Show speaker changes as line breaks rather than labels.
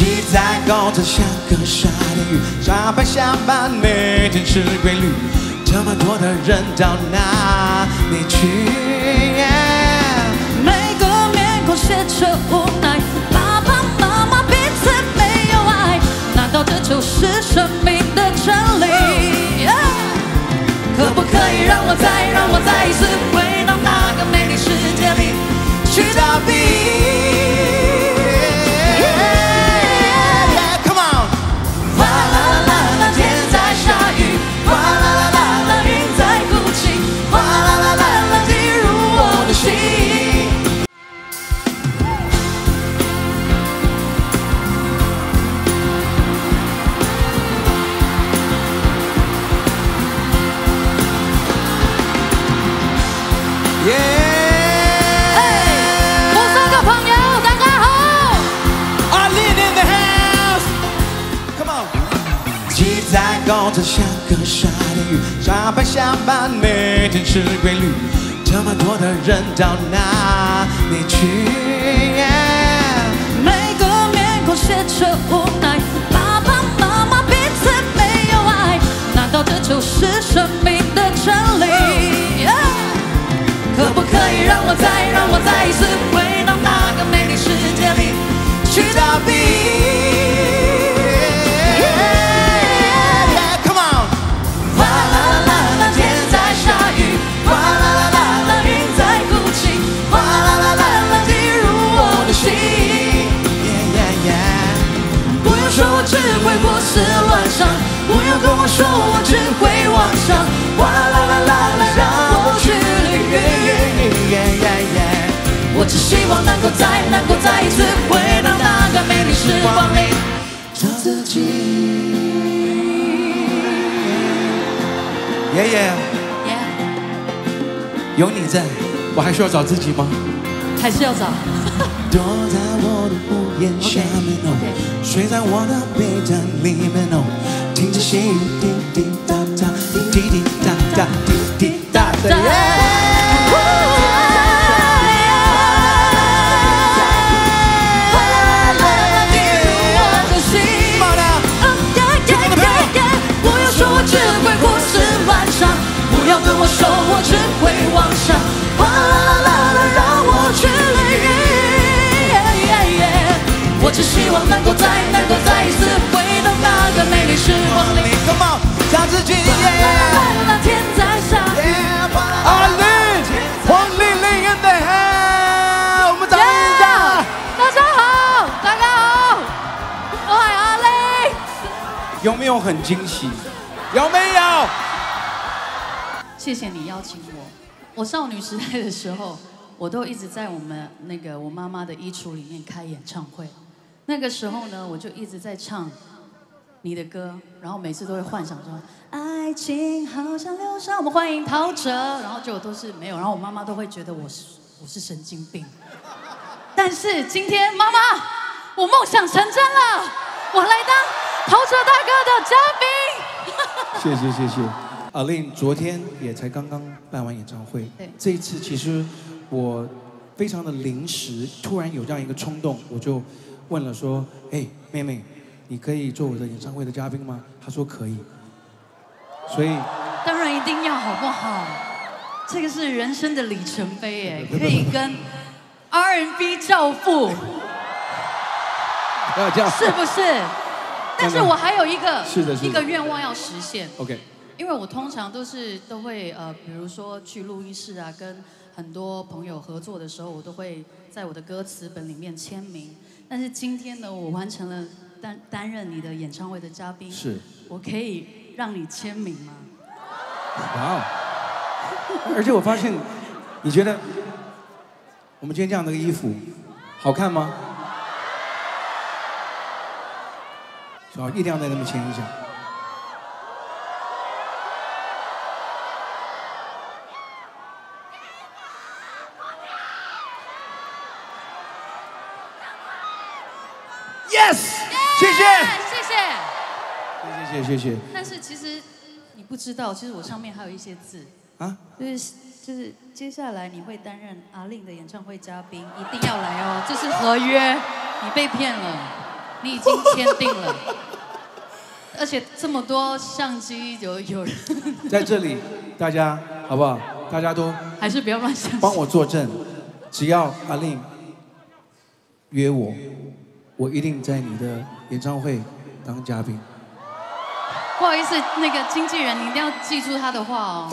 挤在公车像个沙丁鱼，上班下班每天是规律，这么多的人到哪里去？
每个面孔写着无奈，爸爸妈妈彼此没有爱，难道这就是生命的真理？可不可以让我再让
Yeah！
我三个朋友，大家好。
I live in the house. Come on. 鸡在公车像个沙丁鱼，上班下班每天是规律，这么多的人到哪里去？
跟我说我只会妄想，哗啦啦啦啦，让我去淋雨。我只希望能够再能够再一次回到那个美丽时光里，
找自己。Yeah, yeah. 有你在，我还需要找自己吗？
还是要找。
躲在我的屋檐下面哦睡在我的被单里面哦，听着细雨滴滴答答，滴滴答答，滴滴答。有没有很惊喜？有没有？
谢谢你邀请我。我少女时代的时候，我都一直在我们那个我妈妈的衣橱里面开演唱会。那个时候呢，我就一直在唱你的歌，然后每次都会幻想说爱情好像流沙。我们欢迎陶喆，然后结果都是没有，然后我妈妈都会觉得我是我是神经病。但是今天妈妈，我梦想成真了，我来当陶喆大哥的嘉宾。
谢谢谢谢。阿令昨天也才刚刚办完演唱会，
对
这一次其实我非常的临时，突然有这样一个冲动，我就问了说：“哎，妹妹，你可以做我的演唱会的嘉宾吗？”她说可以，所以
当然一定要，好不好？这个是人生的里程碑，哎，可以跟 R&B 教父，
不要这样，
是不是？但是我还有一个
是的
一个愿望要实现
，OK，
因为我通常都是都会呃，比如说去录音室啊，跟很多朋友合作的时候，我都会在我的歌词本里面签名。但是今天呢，我完成了担担任你的演唱会的嘉宾，
是，
我可以让你签名吗？
哇哦！而且我发现，你觉得我们今天这样的衣服好看吗？好，一定要在那边签一下。Yes，谢谢，
谢谢。
谢谢谢谢
但是其实你不知道，其实我上面还有一些字，
啊！
就是就是接下来你会担任阿令的演唱会嘉宾，一定要来哦，这是合约，你被骗了。你已经签订了，而且这么多相机有有人，
在这里，大家好不好？大家都
还是不要乱相信。
帮我作证，只要阿令约我，我一定在你的演唱会当嘉宾。
不好意思，那个经纪人，你一定要记住他的话哦。